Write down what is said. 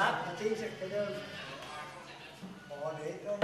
Lát tí to cái đơn Bỏ để cho